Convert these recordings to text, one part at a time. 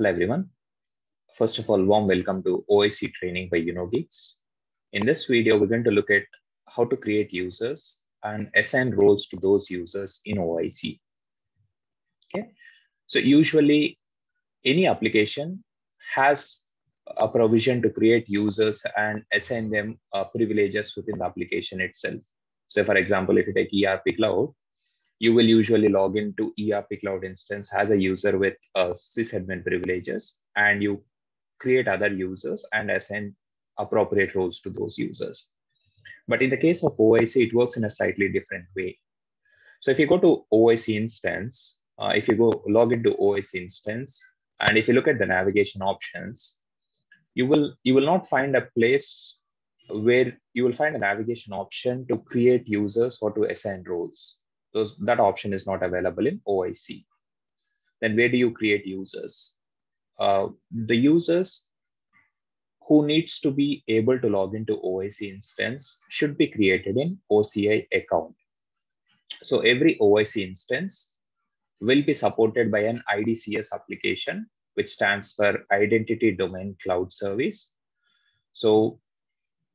Hello, everyone. First of all, warm welcome to OIC training by UnoGeeks. In this video, we're going to look at how to create users and assign roles to those users in OIC. Okay, so usually any application has a provision to create users and assign them uh, privileges within the application itself. So for example, if you take ERP Cloud, you will usually log into ERP Cloud instance as a user with uh, sysadmin privileges, and you create other users and assign appropriate roles to those users. But in the case of OIC, it works in a slightly different way. So if you go to OIC instance, uh, if you go log into OIC instance, and if you look at the navigation options, you will you will not find a place where you will find a navigation option to create users or to assign roles. Those that option is not available in OIC. Then where do you create users? Uh, the users who needs to be able to log into OIC instance should be created in OCI account. So every OIC instance will be supported by an IDCS application, which stands for Identity Domain Cloud Service. So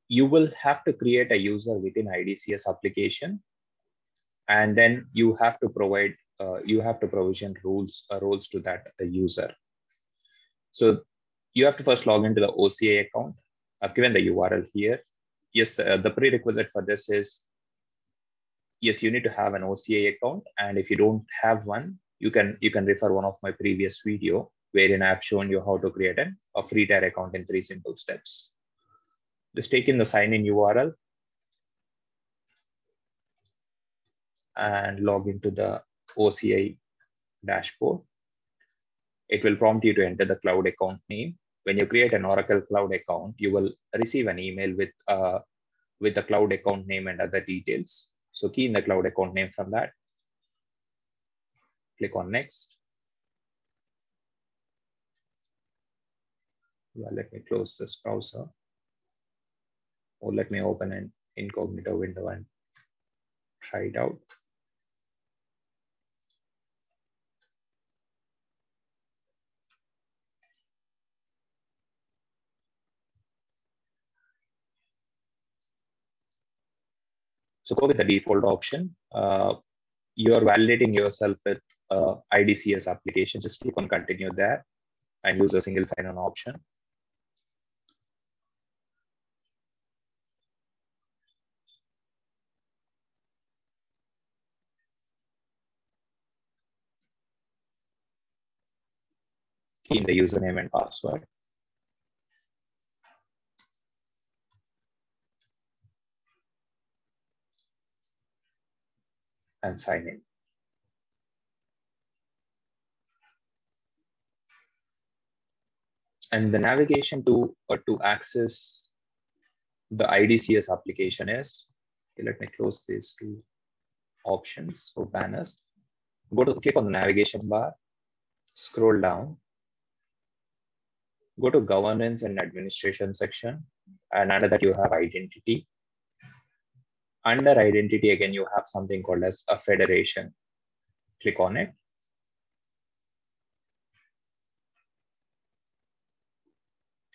you will have to create a user within IDCS application, and then you have to provide uh, you have to provision rules uh, roles to that user. So you have to first log into the OCI account. I've given the URL here. Yes, the, the prerequisite for this is yes, you need to have an OCI account, and if you don't have one, you can you can refer one of my previous video wherein I've shown you how to create an, a free tier account in three simple steps. Just take in the sign in URL and log into the OCI dashboard. It will prompt you to enter the cloud account name. When you create an Oracle Cloud account, you will receive an email with, uh, with the cloud account name and other details. So key in the cloud account name from that. Click on next. Well, let me close this browser. Or let me open an incognito window and try it out. So go with the default option. Uh, you're validating yourself with uh, IDCS application. Just click on continue there and use a single sign-on option. Key in the username and password. And sign in. And the navigation to, uh, to access the IDCS application is, okay, let me close these two options or banners. Go to click on the navigation bar, scroll down, go to governance and administration section, and under that you have identity under identity again you have something called as a federation. Click on it.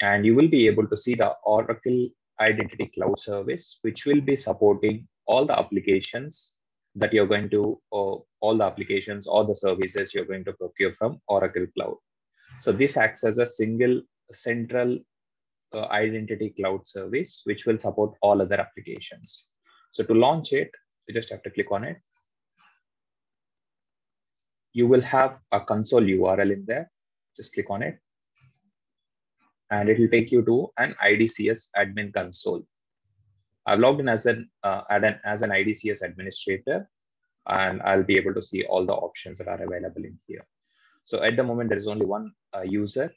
And you will be able to see the oracle identity cloud service which will be supporting all the applications that you're going to or all the applications or the services you're going to procure from oracle cloud. So this acts as a single central uh, identity cloud service which will support all other applications so to launch it, you just have to click on it. You will have a console URL in there. Just click on it. And it will take you to an IDCS admin console. I've logged in as an, uh, an, as an IDCS administrator, and I'll be able to see all the options that are available in here. So at the moment, there is only one uh, user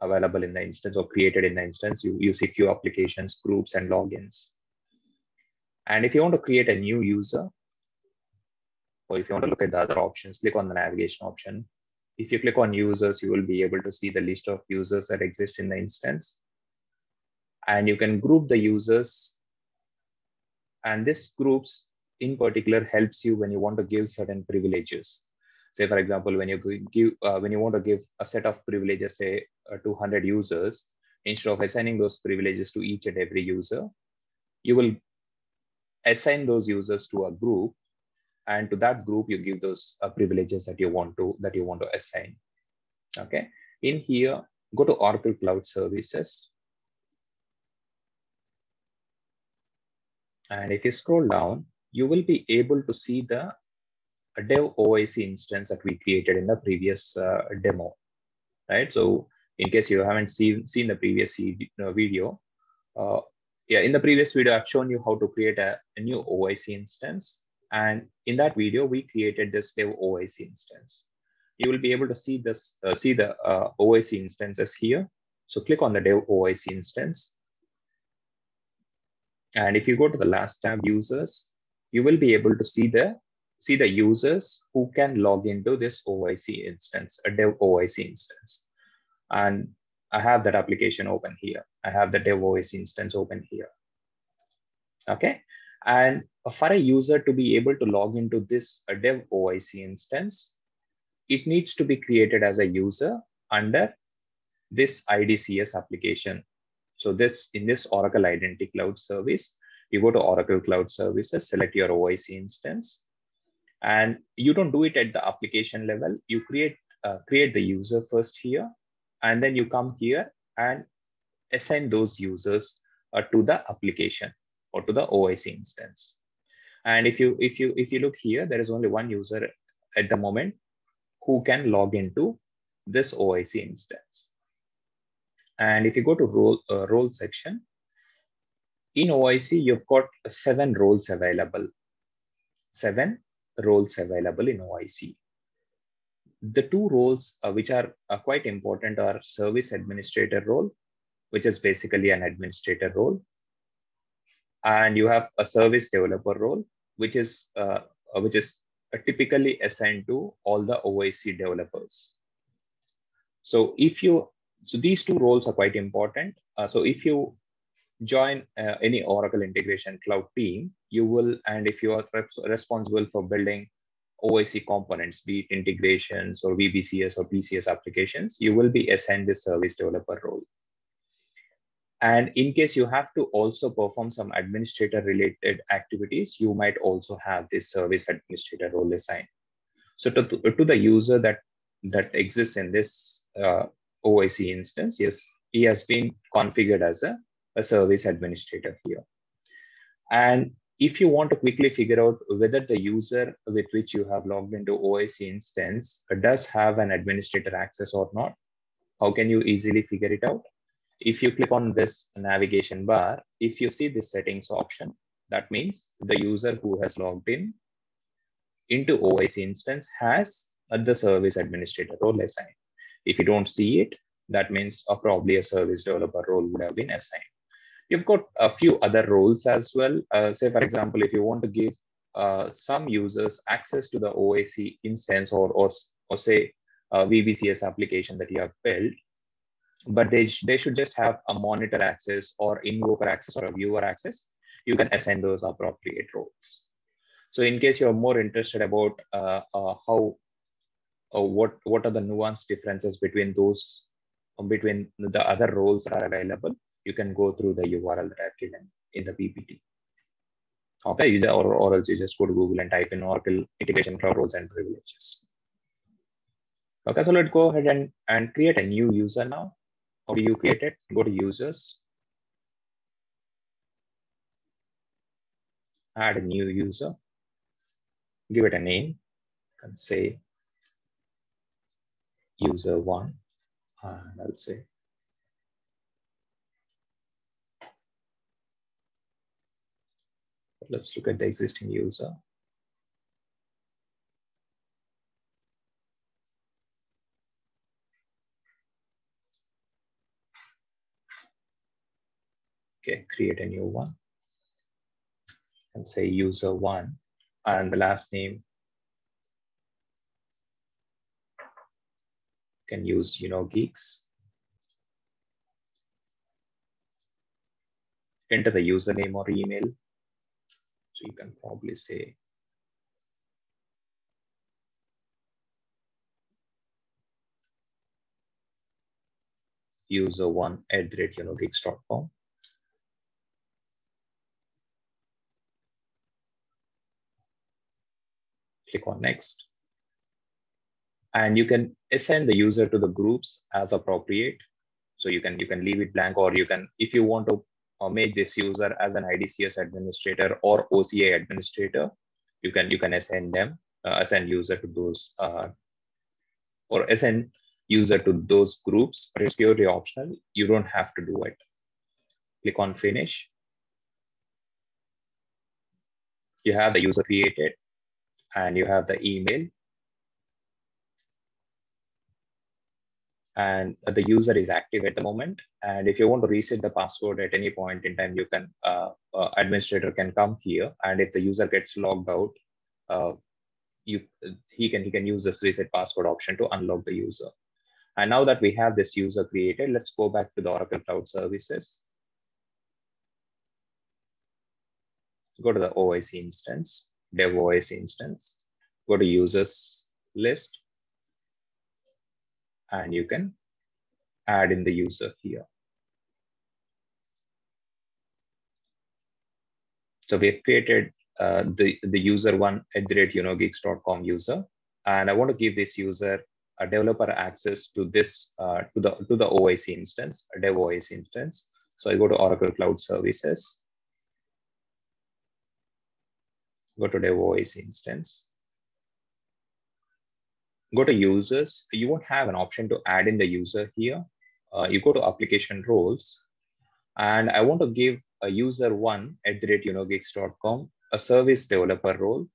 available in the instance or created in the instance. You, you see few applications, groups, and logins. And if you want to create a new user, or if you want to look at the other options, click on the navigation option. If you click on users, you will be able to see the list of users that exist in the instance. And you can group the users. And this groups in particular helps you when you want to give certain privileges. Say, for example, when you give, uh, when you want to give a set of privileges, say uh, 200 users, instead of assigning those privileges to each and every user, you will assign those users to a group, and to that group you give those uh, privileges that you want to that you want to assign. Okay, in here, go to Oracle Cloud Services. And if you scroll down, you will be able to see the dev OIC instance that we created in the previous uh, demo, right? So in case you haven't seen, seen the previous video, uh, yeah, in the previous video, I've shown you how to create a, a, new OIC instance. And in that video, we created this dev OIC instance. You will be able to see this, uh, see the uh, OIC instances here. So click on the dev OIC instance. And if you go to the last tab, users, you will be able to see the see the users who can log into this OIC instance, a dev OIC instance. And I have that application open here. I have the dev OIC instance open here. Okay. And for a user to be able to log into this dev OIC instance, it needs to be created as a user under this IDCS application. So this in this Oracle Identity Cloud Service, you go to Oracle Cloud Services, select your OIC instance, and you don't do it at the application level. You create uh, create the user first here, and then you come here and assign those users uh, to the application or to the OIC instance. And if you if you if you look here, there is only one user at the moment who can log into this OIC instance. And if you go to role uh, role section, in OIC you've got seven roles available. Seven roles available in OIC. The two roles uh, which are uh, quite important are service administrator role, which is basically an administrator role. And you have a service developer role, which is uh, uh which is typically assigned to all the OIC developers. So if you so these two roles are quite important. Uh, so if you join uh, any Oracle integration cloud team, you will, and if you are responsible for building OIC components, be it integrations or VBCS or PCS applications, you will be assigned this service developer role. And in case you have to also perform some administrator related activities, you might also have this service administrator role assigned. So to, to the user that, that exists in this uh, OIC instance, yes, he has been configured as a, a service administrator here. And if you want to quickly figure out whether the user with which you have logged into OIC instance does have an administrator access or not, how can you easily figure it out? If you click on this navigation bar, if you see this settings option, that means the user who has logged in into OIC instance has the service administrator role assigned. If you don't see it, that means uh, probably a service developer role would have been assigned. You've got a few other roles as well. Uh, say, for example, if you want to give uh, some users access to the OIC instance or, or, or say a VBCS application that you have built, but they, they should just have a monitor access or invoker access or a viewer access, you can assign those appropriate roles. So in case you're more interested about uh, uh, how, uh, what, what are the nuanced differences between those, between the other roles that are available, you can go through the URL that I've given in the PPT. Okay, you just, or, or else you just go to Google and type in Oracle integration cloud roles and privileges. Okay, so let's go ahead and, and create a new user now. How do you create it? Go to users. Add a new user. Give it a name. And say user one. And I'll say Let's look at the existing user. Okay, create a new one and say user one and the last name. Can use UnoGeeks. Enter the username or email so you can probably say user1 at the dot com. Click on next. And you can assign the user to the groups as appropriate. So you can you can leave it blank or you can, if you want to uh, make this user as an IDCS administrator or OCI administrator, you can you can assign them, uh, assign user to those uh, or assign user to those groups, but it's purely optional. You don't have to do it. Click on finish. You have the user created and you have the email. And the user is active at the moment. And if you want to reset the password at any point in time, you can, uh, uh, administrator can come here. And if the user gets logged out, uh, you he can he can use this reset password option to unlock the user. And now that we have this user created, let's go back to the Oracle Cloud Services. Go to the OIC instance, dev OIC instance, go to users list, and you can add in the user here. So we have created uh, the, the user one at the rate unogeeks.com user. And I want to give this user a developer access to this, uh, to, the, to the OIC instance, a dev OIC instance. So I go to Oracle Cloud Services, go to dev OIC instance, go to users. You won't have an option to add in the user here. Uh, you go to application roles, and I want to give a user one at the rate unogeeks.com a service developer role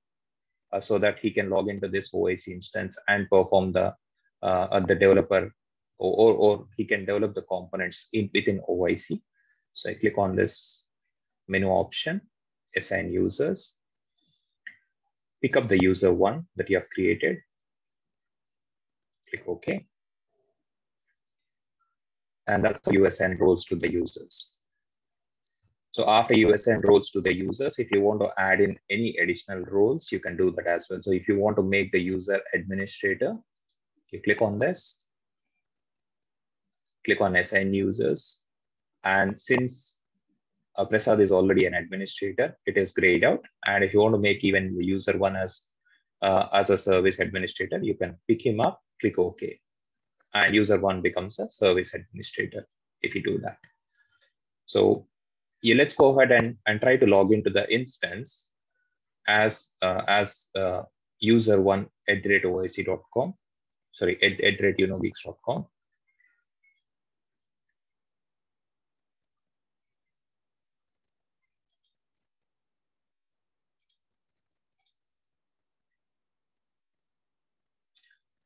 uh, so that he can log into this OIC instance and perform the uh, the developer or, or, or, he can develop the components in, within OIC. So I click on this menu option, assign users, pick up the user one that you have created, click OK. And that's how you assign roles to the users. So after USN roles to the users, if you want to add in any additional roles, you can do that as well. So if you want to make the user administrator, you click on this, click on assign users. And since uh, Prasad is already an administrator, it is grayed out. And if you want to make even the user one as, uh, as a service administrator, you can pick him up, click OK. And user one becomes a service administrator if you do that. So yeah, let's go ahead and, and try to log into the instance as, uh, as uh, user one at oic.com sorry, at, at rate.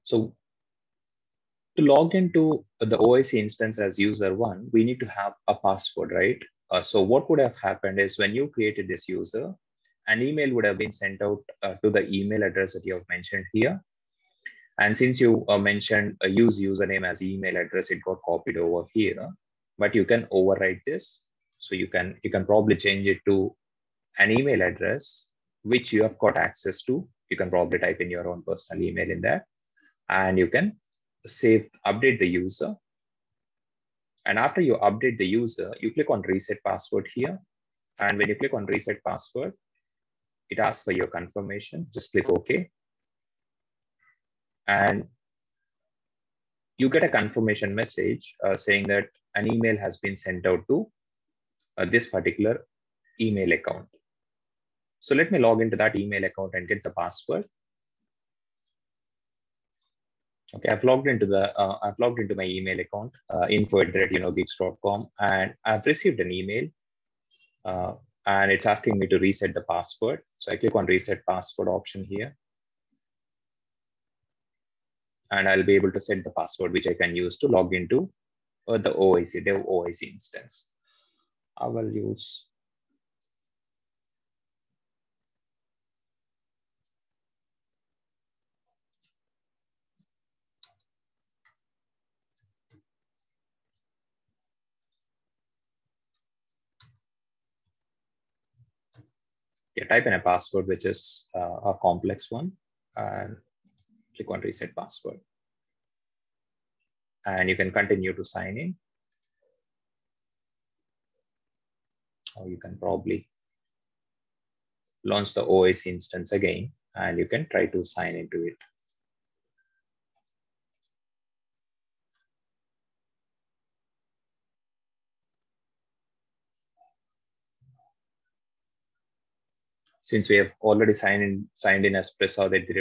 So to log into the OIC instance as user one, we need to have a password, right? Uh, so what would have happened is when you created this user, an email would have been sent out uh, to the email address that you have mentioned here. And since you uh, mentioned a use username as email address, it got copied over here, but you can overwrite this. So you can, you can probably change it to an email address, which you have got access to. You can probably type in your own personal email in there and you can save, update the user. And after you update the user, you click on reset password here. And when you click on reset password, it asks for your confirmation. Just click OK and you get a confirmation message uh, saying that an email has been sent out to uh, this particular email account. So let me log into that email account and get the password. Okay, I've logged into the uh, I've logged into my email account uh, info at unogeeks.com and I've received an email uh, and it's asking me to reset the password. So I click on reset password option here and I'll be able to set the password which I can use to log into uh, the OIC, dev OIC instance. I will use yeah, type in a password, which is uh, a complex one, and click on reset password. And you can continue to sign in. Or you can probably launch the OS instance again, and you can try to sign into it. Since we have already signed in, signed in as prasad at the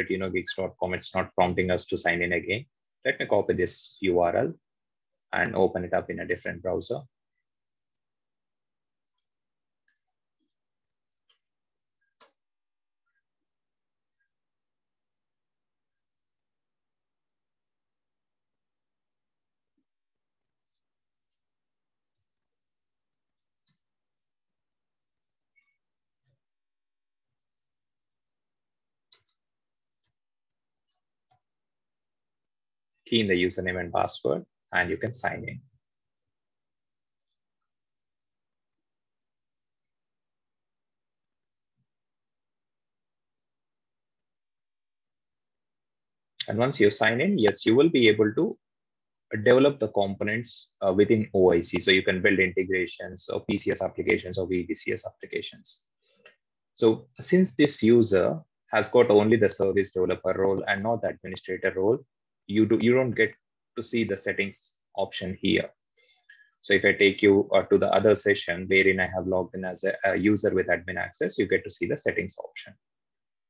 it's not prompting us to sign in again. Let me copy this URL and open it up in a different browser. Key in the username and password, and you can sign in. And once you sign in, yes, you will be able to develop the components uh, within OIC. So you can build integrations of PCS applications or VBCS applications. So since this user has got only the service developer role and not the administrator role, you do you don't get to see the settings option here. So if I take you uh, to the other session wherein I have logged in as a, a, user with admin access, you get to see the settings option.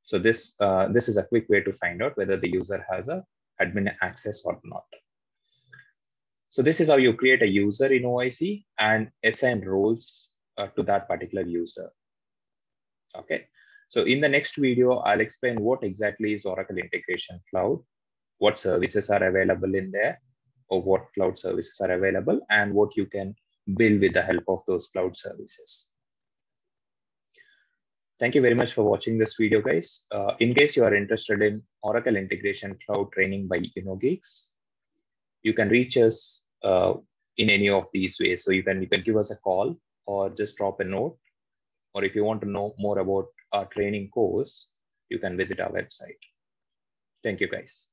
So this, uh, this is a quick way to find out whether the user has a admin access or not. So this is how you create a user in OIC and assign roles uh, to that particular user. Okay. So in the next video, I'll explain what exactly is Oracle Integration Cloud what services are available in there or what cloud services are available and what you can build with the help of those cloud services. Thank you very much for watching this video, guys. Uh, in case you are interested in Oracle Integration Cloud training by UnoGeeks, you can reach us uh, in any of these ways. So you can, you can give us a call or just drop a note. Or if you want to know more about our training course, you can visit our website. Thank you, guys.